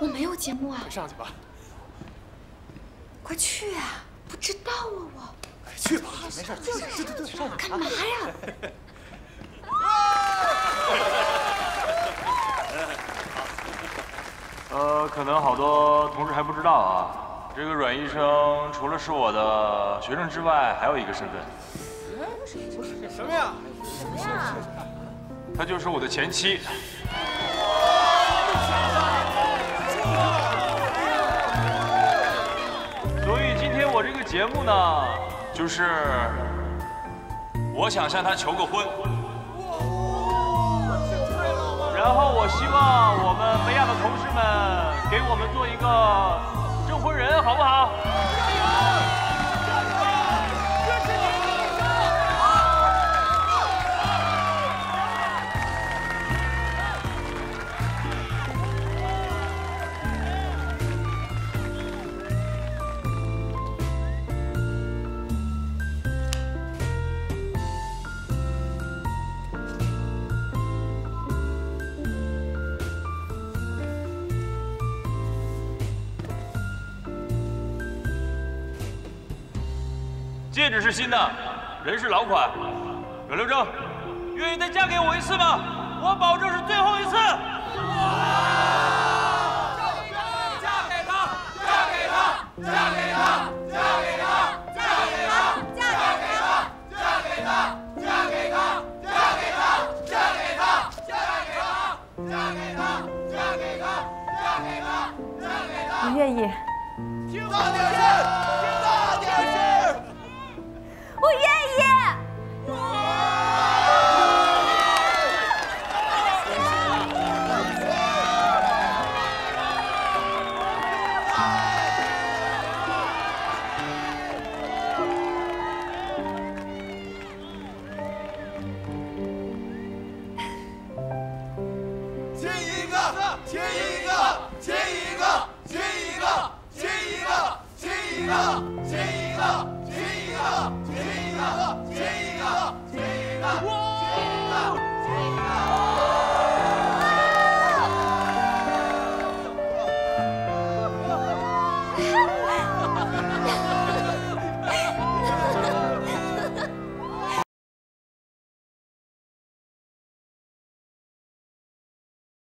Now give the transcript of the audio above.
我没有节目啊。快上去吧。快去啊！不知道啊我。哎，去吧，没事。对对对，上去。干嘛呀？呃，可能好多同事还不知道啊，这个阮医生除了是我的学生之外，还有一个身份。什么呀？什么呀？她就是我的前妻。节目呢，就是我想向她求个婚。然后我希望我们梅亚的同事们给我们做一个戒指是新的，人是老款。阮留正，愿意再嫁给我一次吗？我保证是最后一次。嫁给他，嫁给他，嫁给他，嫁给他，嫁给他，嫁给他，嫁给他，嫁给他，嫁给他，嫁给他，嫁给他，嫁给他，嫁给他，嫁给他，嫁给他。我愿意。听大点声。亲一个，亲一个，亲一个，亲一个，亲一个，亲一个，亲一个，亲一个。亲一个